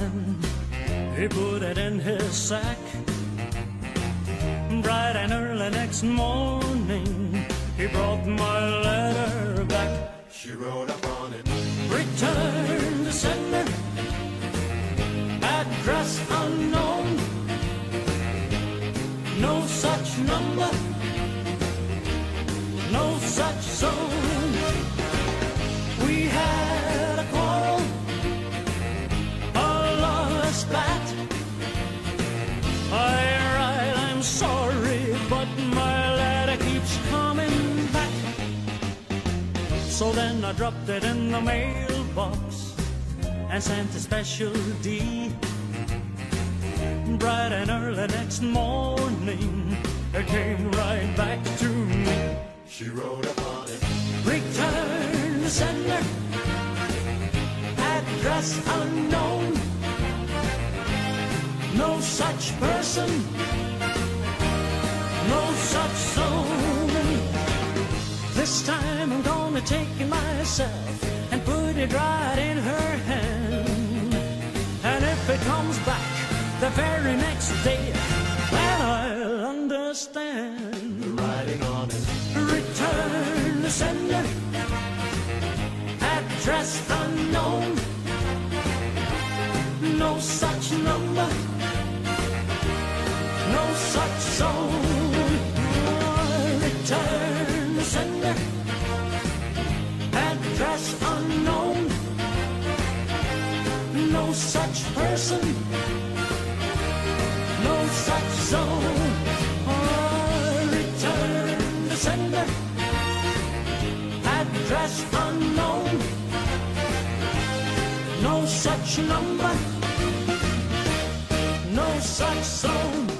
He put it in his sack. Bright and early next morning, he brought my letter back. She wrote upon it. Return to sender. Address unknown. No such number. No such zone. So then I dropped it in the mailbox and sent a special D. Bright and early next morning, it came right back to me. She wrote upon it. Return sender, address unknown. No such person, no such zone. This time I'm gonna take it myself and put it right in her hand. And if it comes back the very next day, then I'll understand. The writing on it. Return to sender, address unknown. No such number, person, no such zone. Return to sender, address unknown. No such number, no such zone.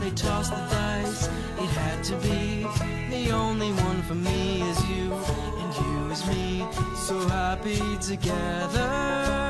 They tossed the dice, it had to be. The only one for me is you, and you is me, so happy together.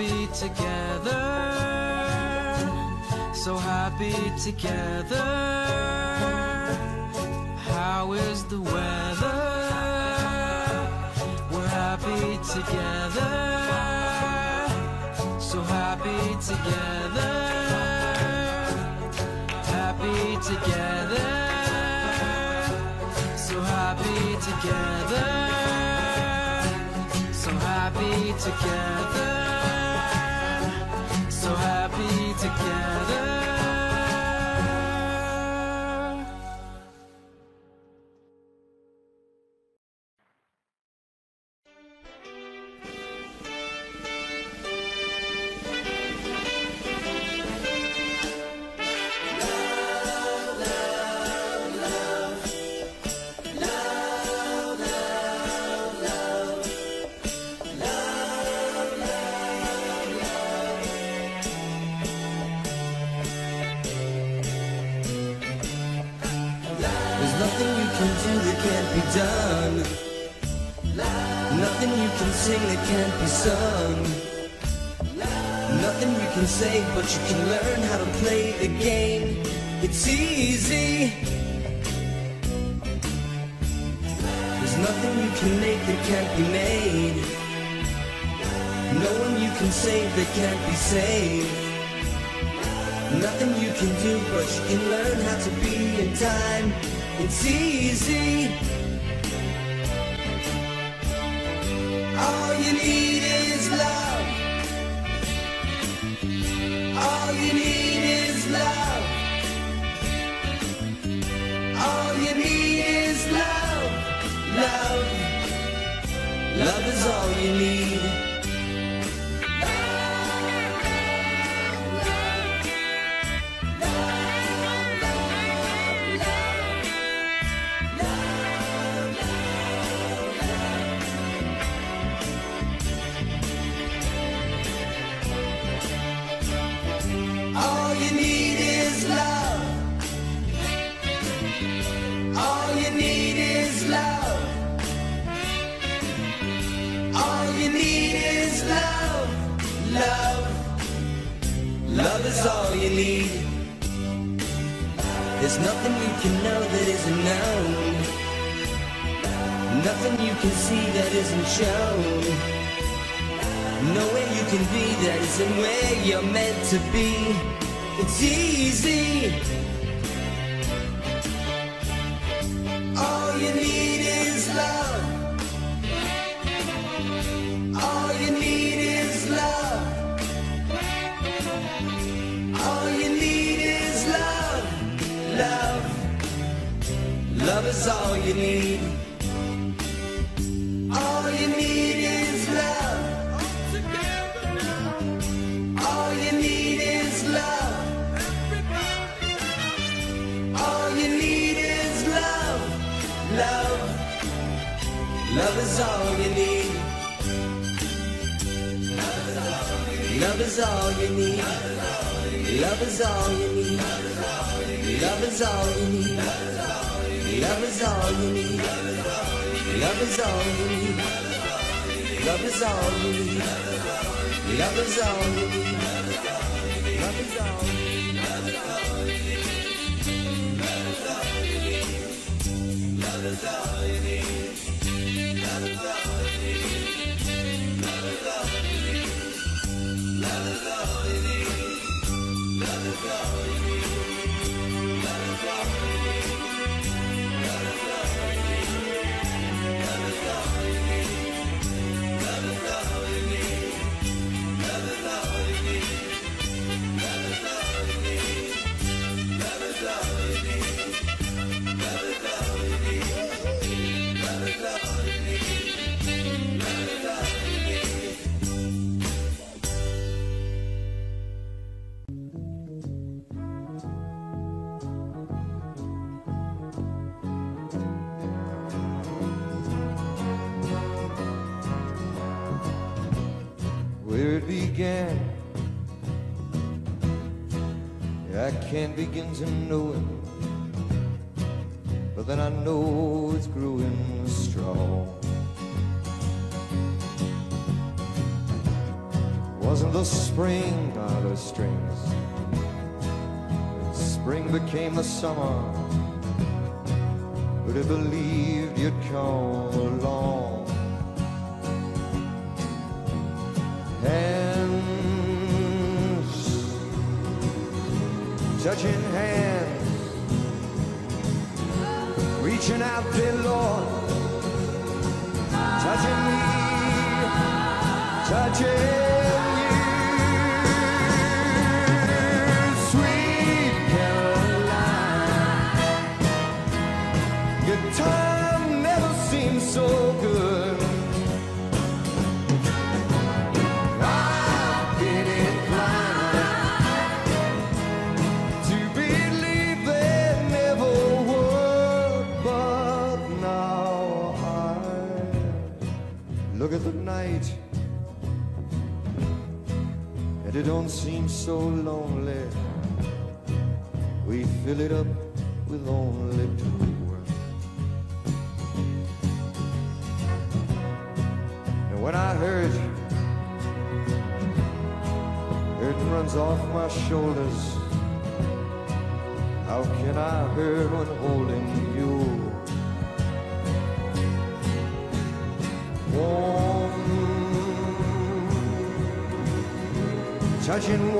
Happy together, so happy together. How is the weather? We're happy together, so happy together, happy together, so happy together, so happy together, together. You can learn how to be in time. It's easy. All you need is love. All you need is love. All you need is love. Love. Love is all you need. Is all you need. There's nothing you can know that isn't known. Nothing you can see that isn't shown. Nowhere you can be that isn't where you're meant to be. It's easy. All you need. Love is all you need. Love is all you need. Love is all you need. Love is all you need. Love the love is all you need. Love is all you need. Love is all you need. where Begin to know it, but then I know it's growing strong. Wasn't the spring by the strings? Spring became the summer. Would have believed you'd come along? change. so lonely. We fill it up with only two words. And when I hurt, it runs off my shoulders. How can I hurt when holding you? Warm, touching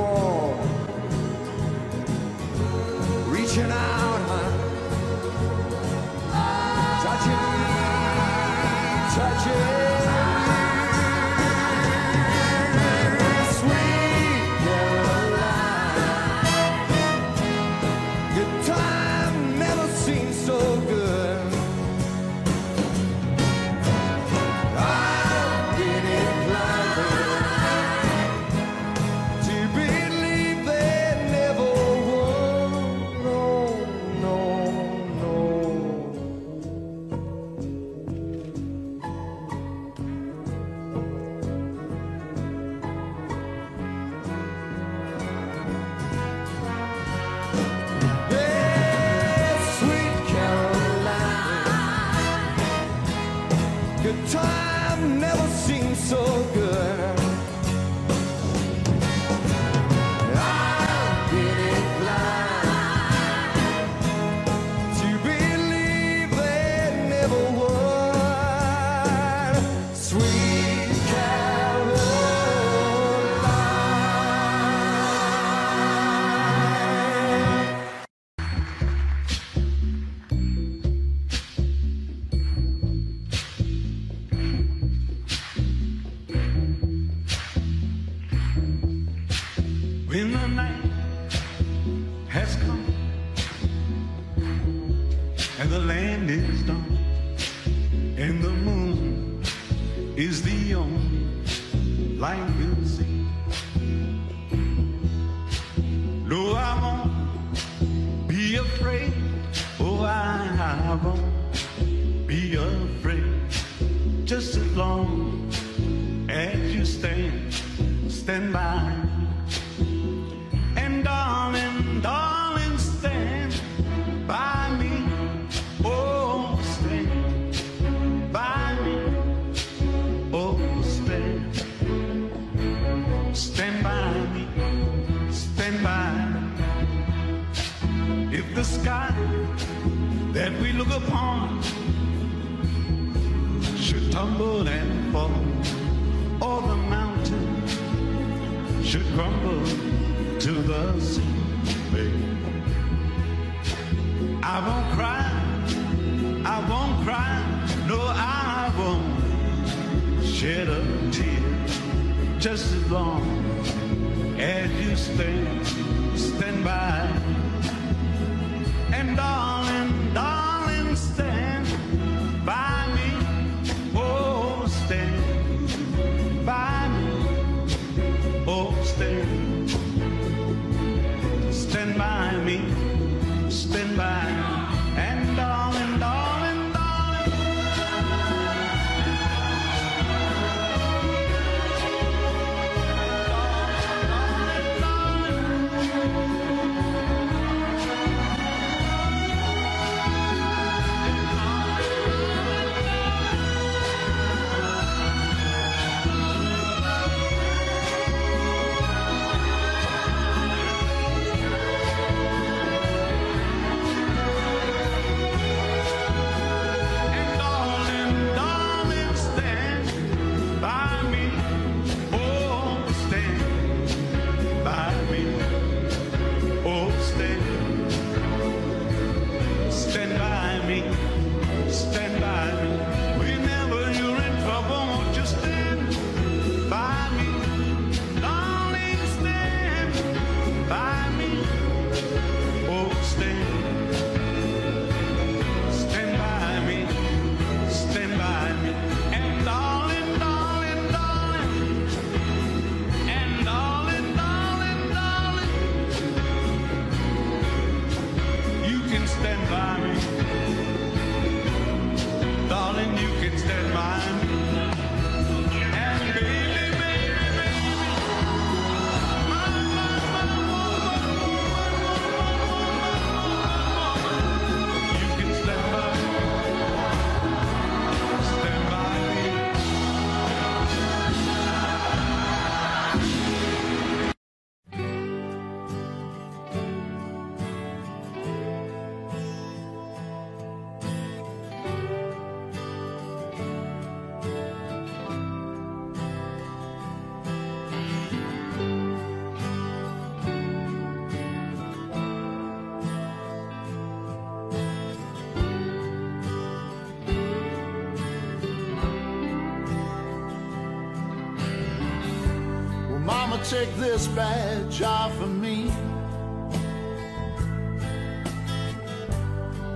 take this badge off of me.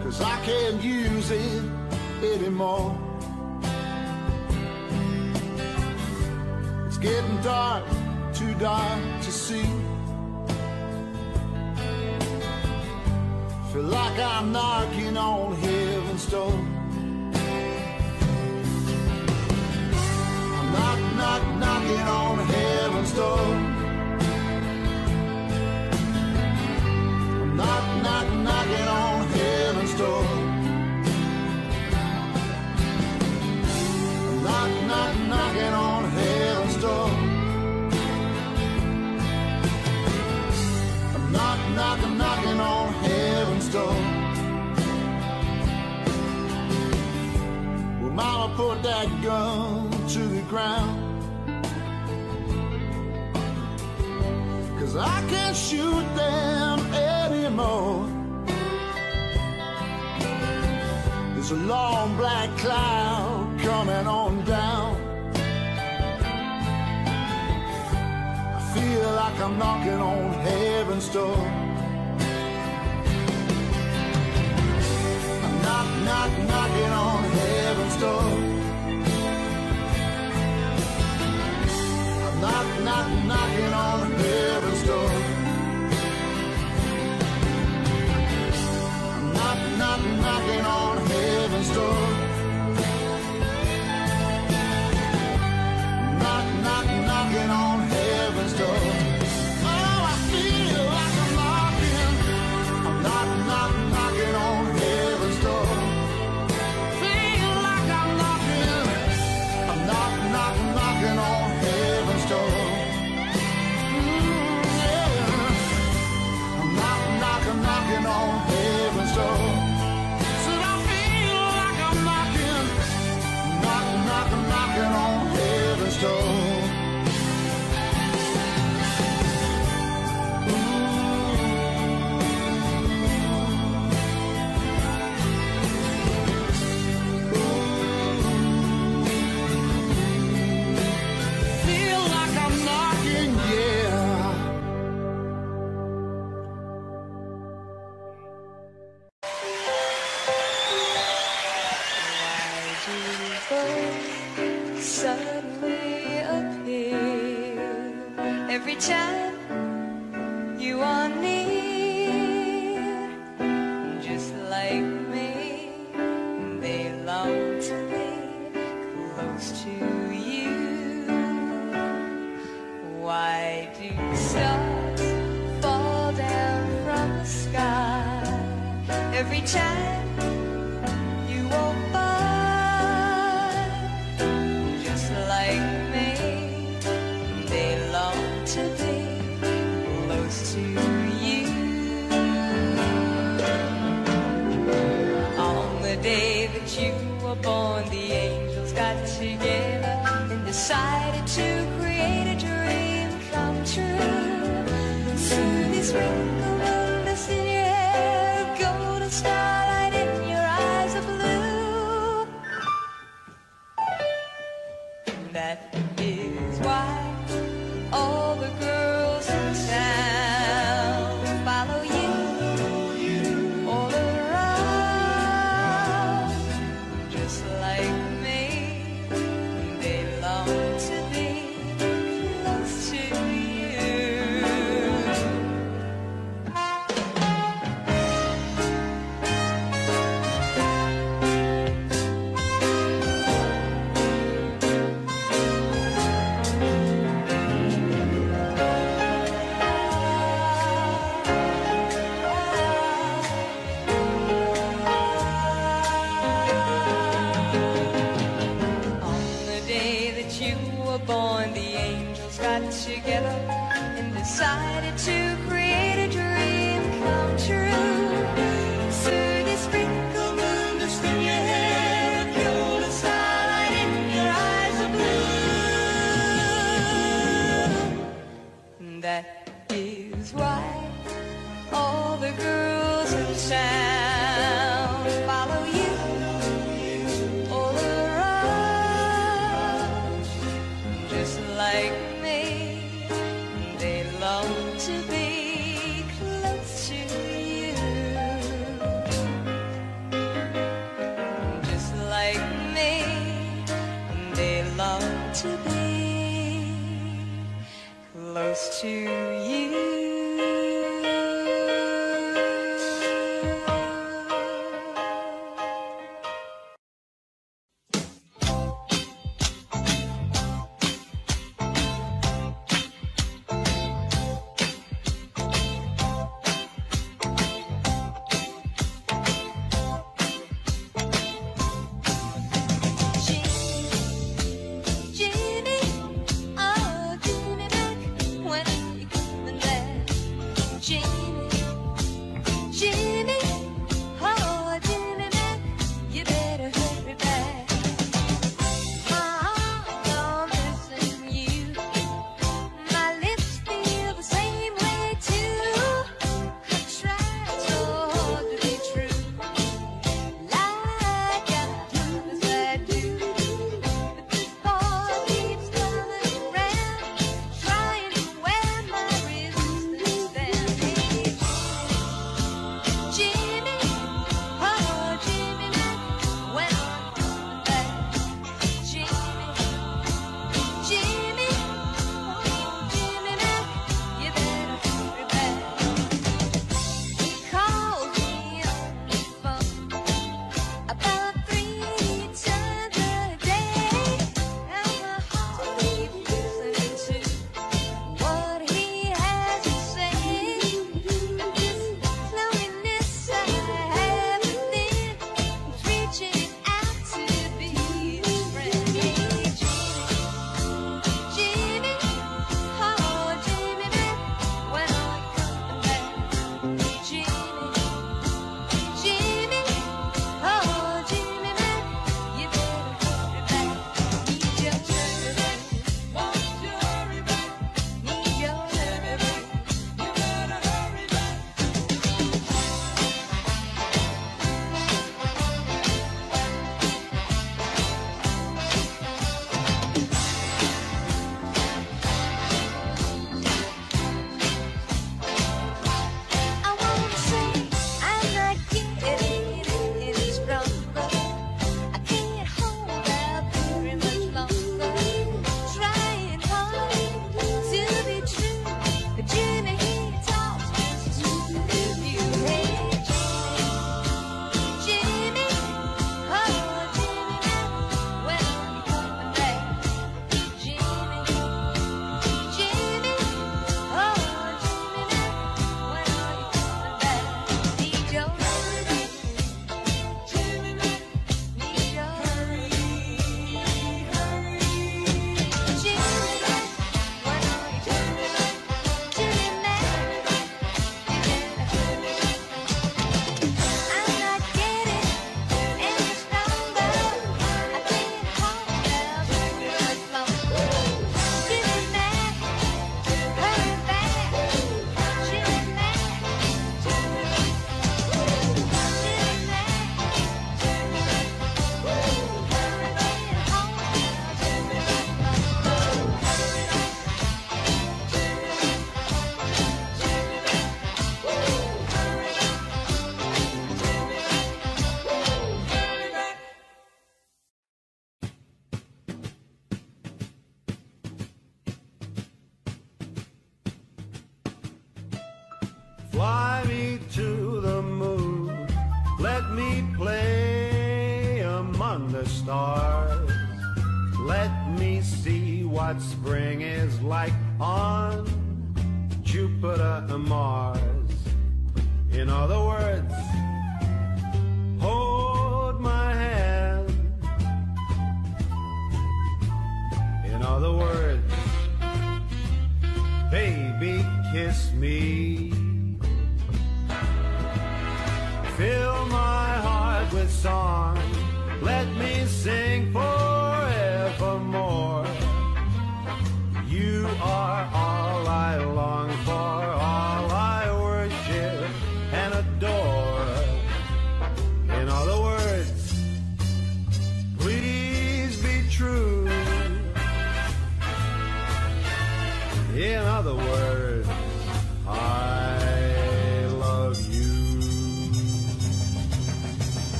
Cause I can't use it anymore. It's getting dark, too dark to see. Feel like I'm knocking on heaven's door. like I'm knocking on heaven's door. I'm knock, knock, knocking on heaven's door. I'm knock, knock, knocking on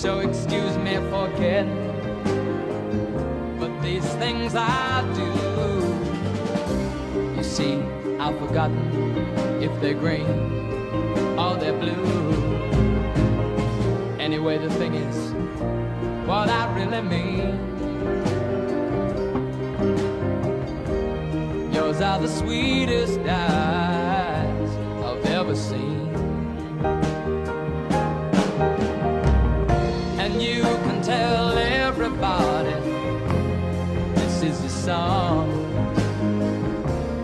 So excuse me for getting But these things I do. You see, I've forgotten If they're green or they're blue. Anyway, the thing is What I really mean. Yours are the sweetest eyes I've ever seen. song.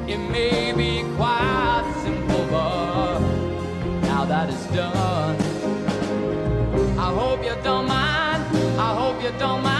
It may be quite simple, but now that it's done, I hope you don't mind. I hope you don't mind.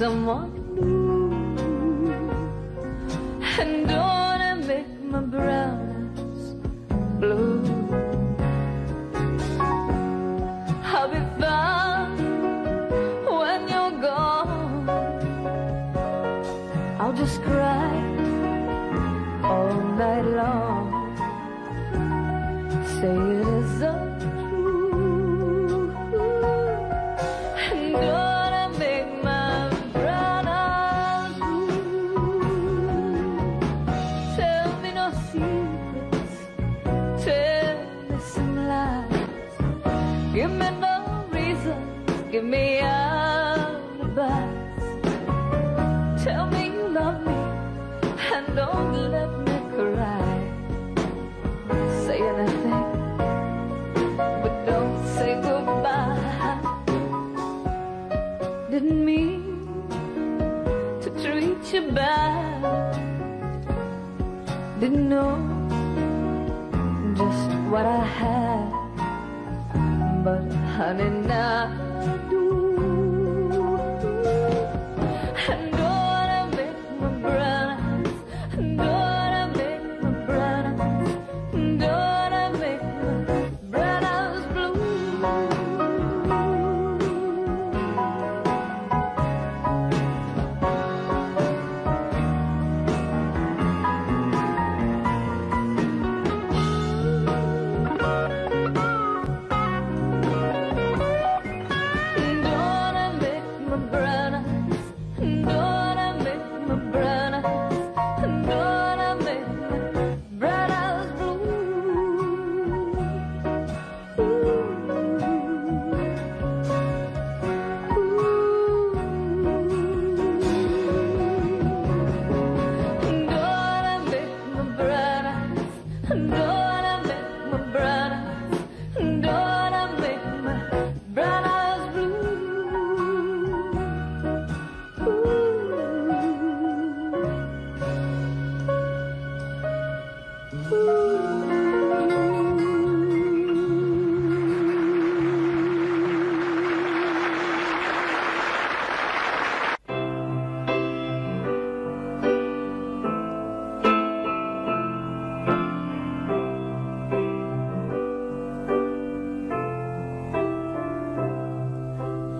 怎么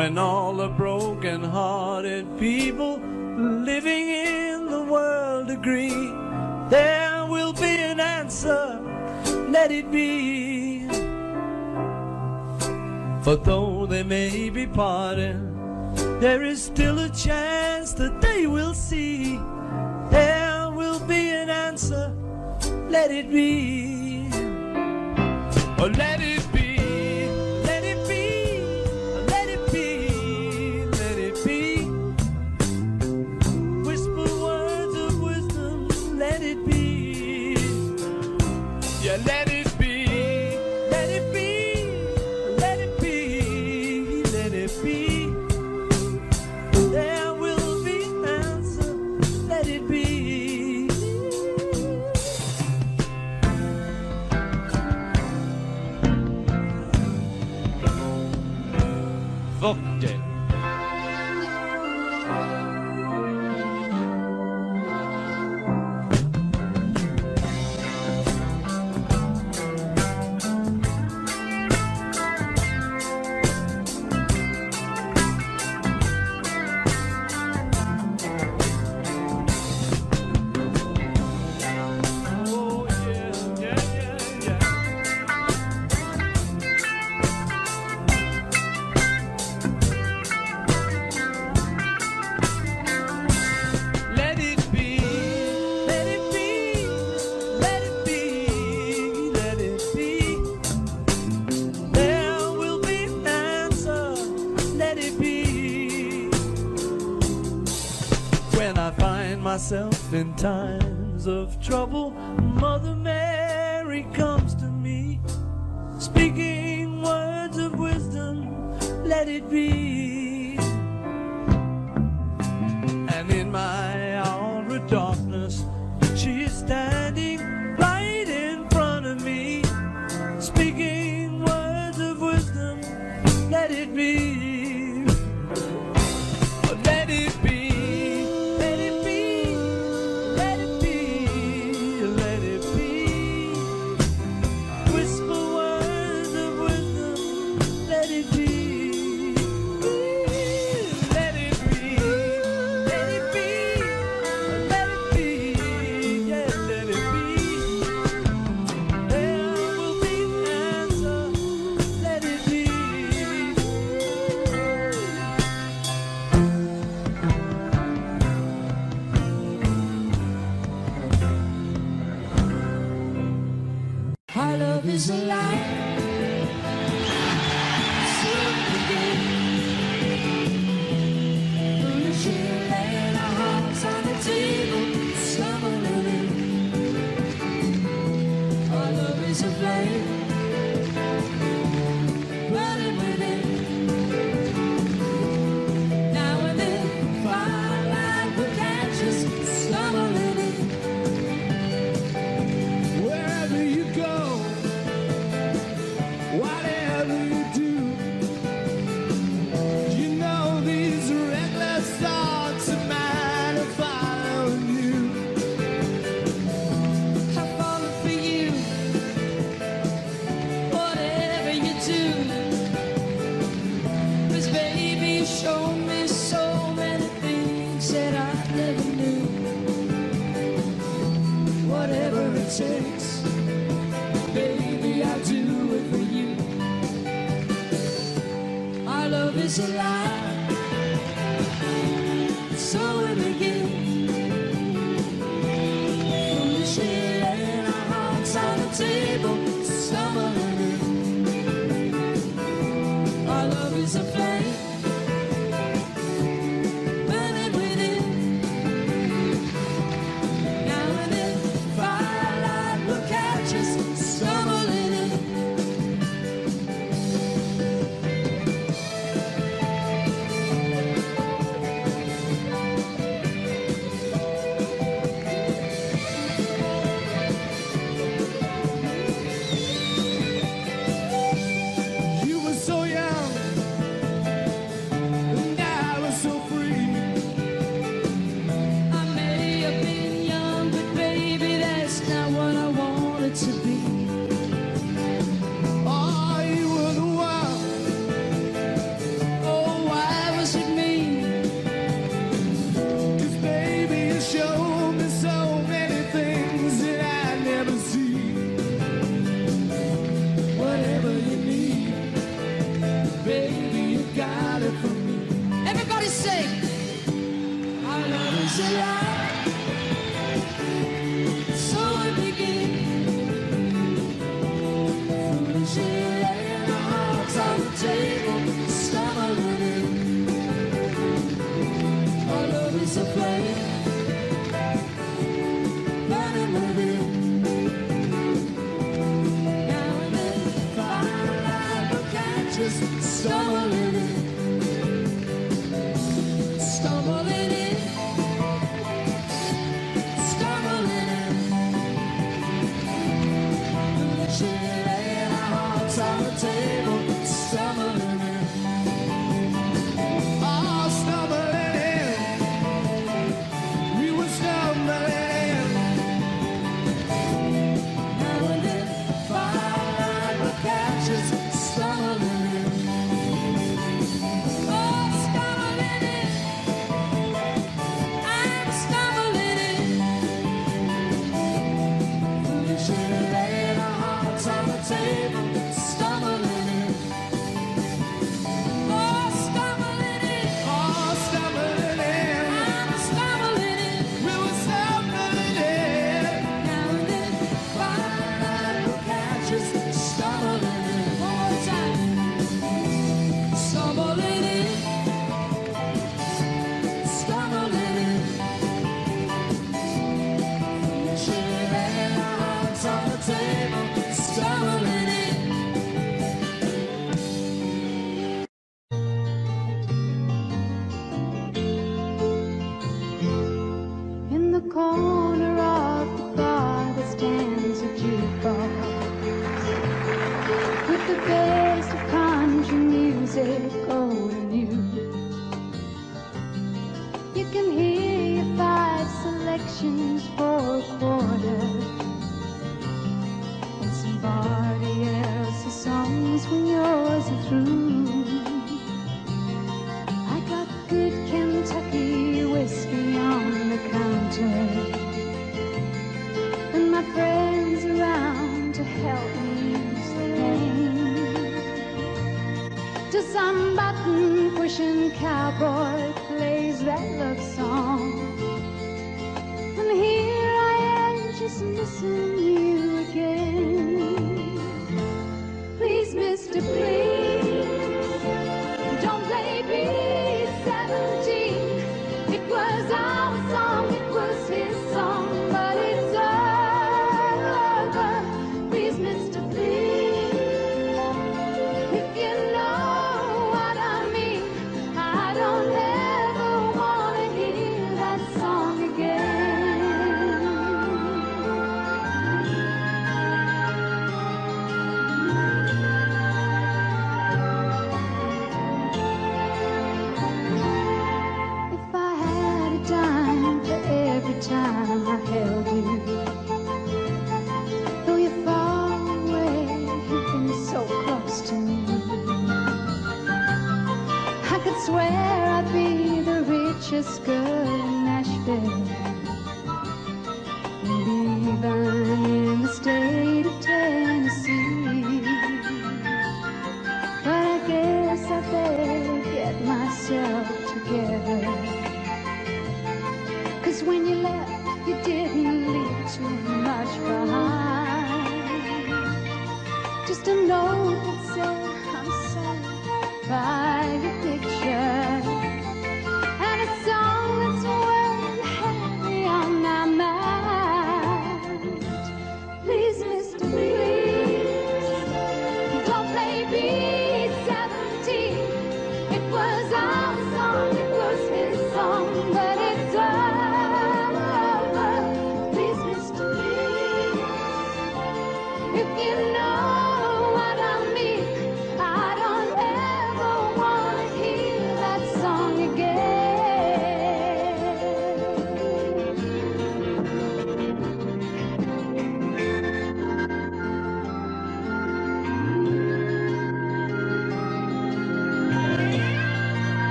when all the broken-hearted people living in the world agree there will be an answer, let it be. For though they may be parted, there is still a chance that they will see. There will be an answer, let it be. Or let it time. to some button pushing cowboy plays that love song. And here I am just missing you again. Please, mister, please. disco.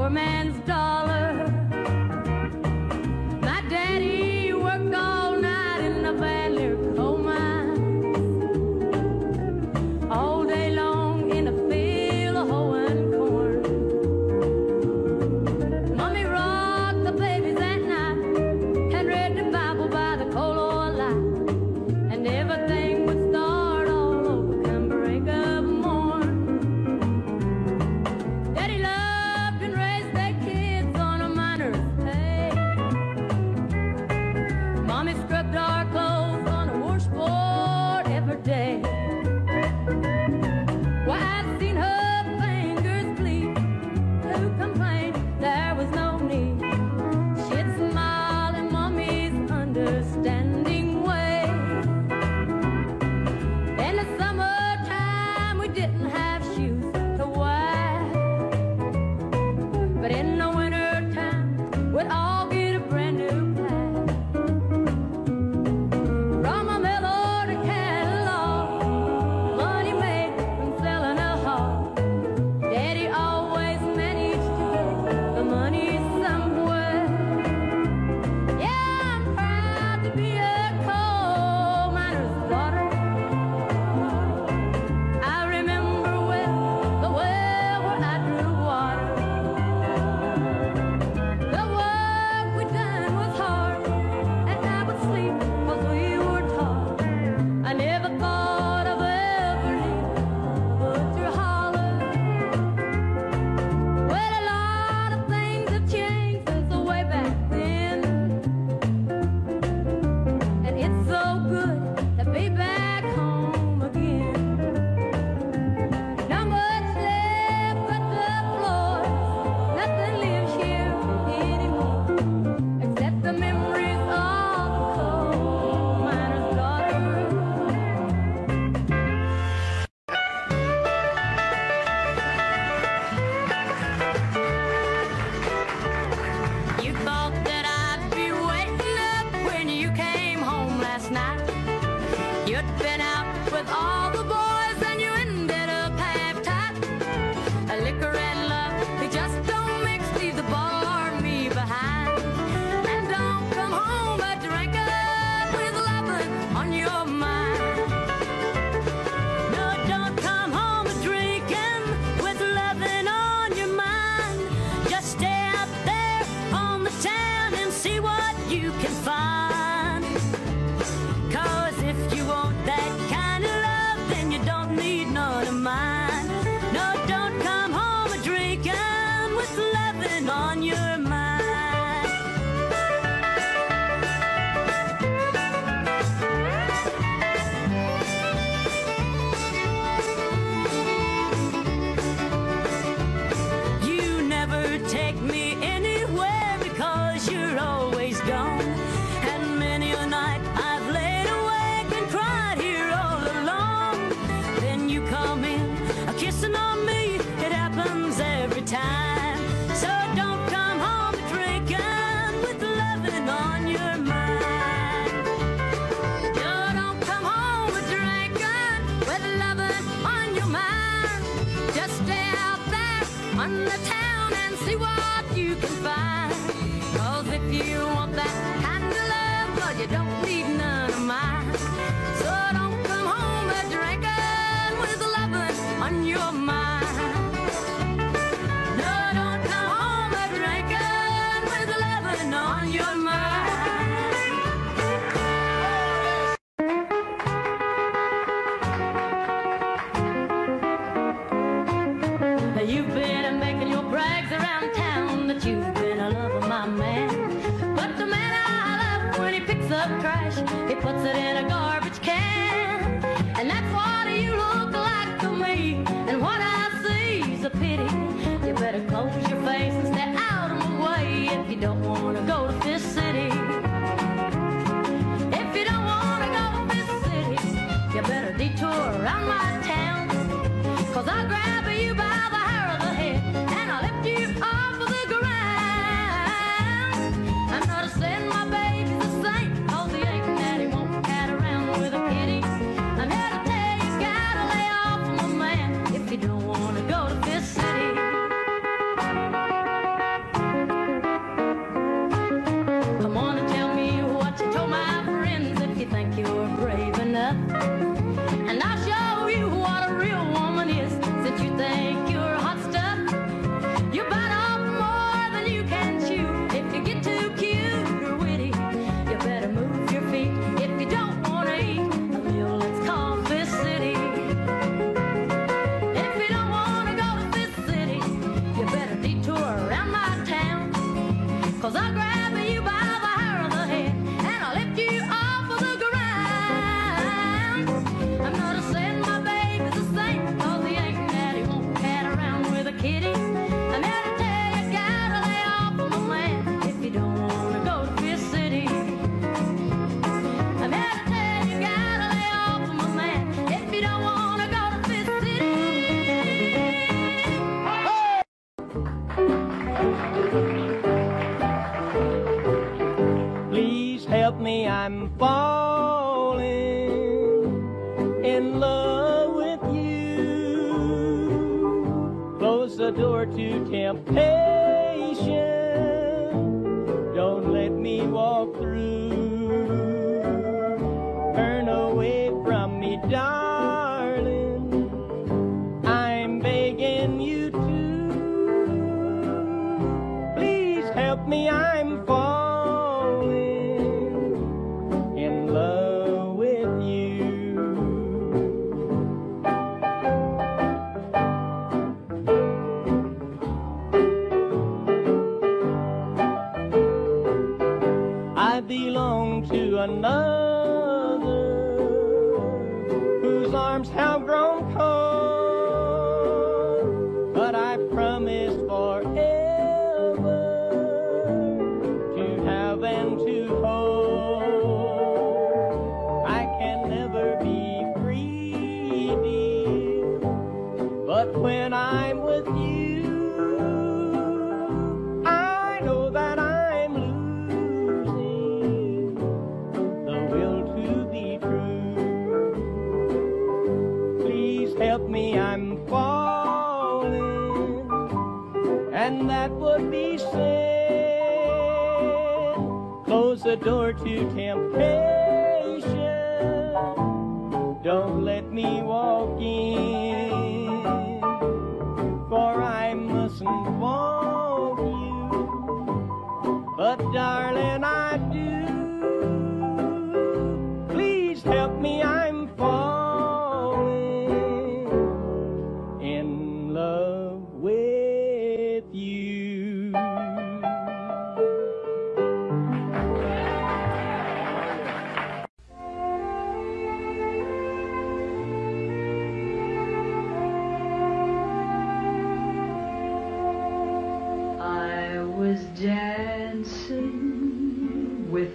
Poor man's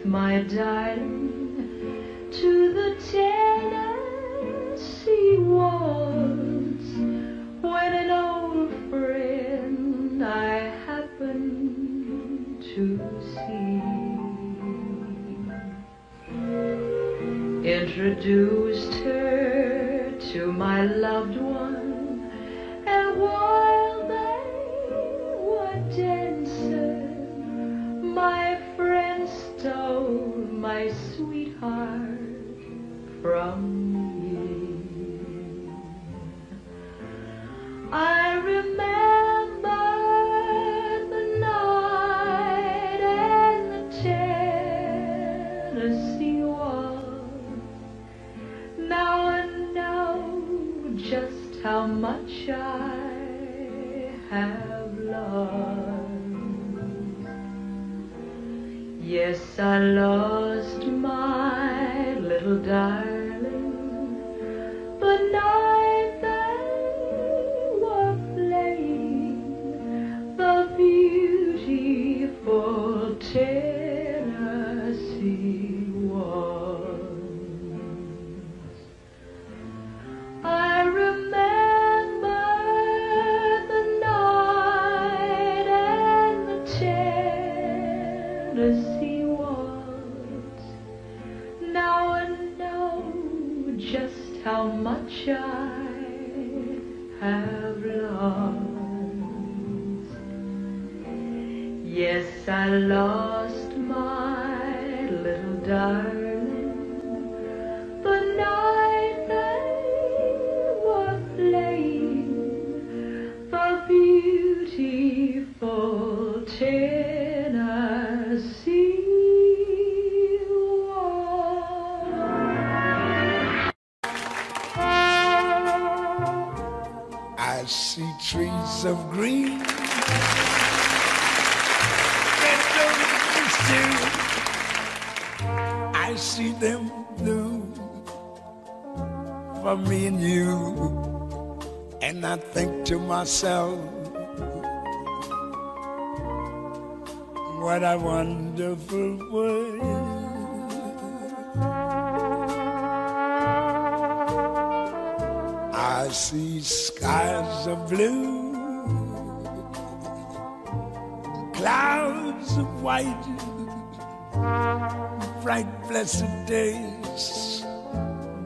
my darling, to the Tennessee woods when an old friend I happened to see. Introduced her to my love from you. I remember the night and the Tennessee was. Now I know just how much I have lost. Yes, I lost my little darling. Myself, what a wonderful world. I see skies of blue, clouds of white, bright blessed days,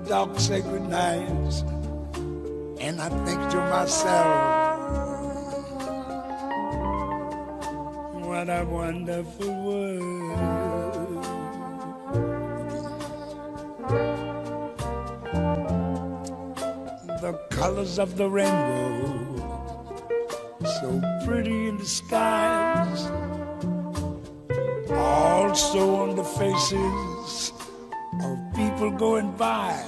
dark sacred nights, and I think to myself, what a wonderful world. the colors of the rainbow, so pretty in the skies, also on the faces of people going by.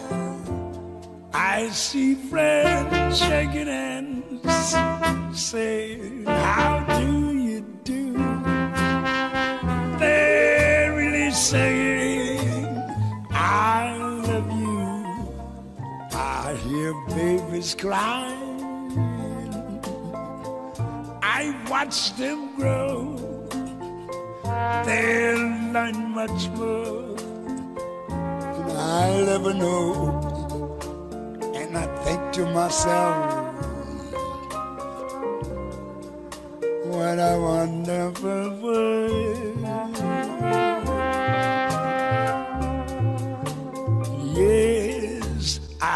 I see friends shaking hands, saying, How do? Saying, I love you. I hear babies crying. I watch them grow. They'll learn much more than I'll ever know. And I think to myself, what a wonderful world.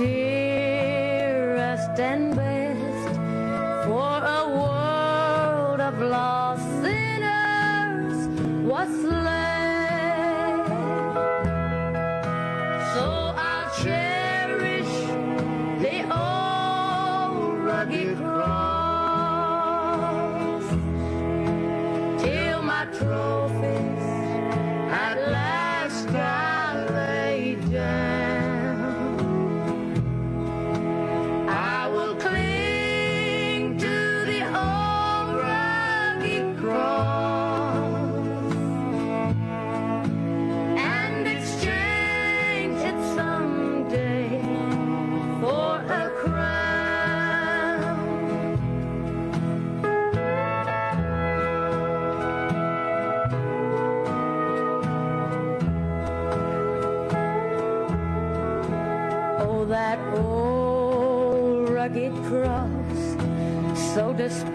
where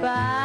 so